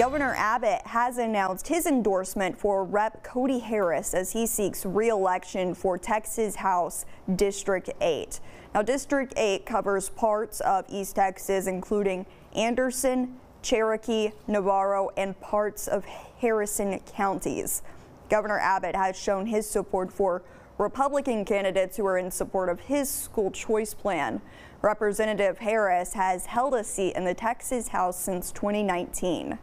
Governor Abbott has announced his endorsement for Rep. Cody Harris as he seeks re-election for Texas House District 8. Now, District 8 covers parts of East Texas, including Anderson, Cherokee, Navarro, and parts of Harrison counties. Governor Abbott has shown his support for Republican candidates who are in support of his school choice plan. Representative Harris has held a seat in the Texas House since 2019.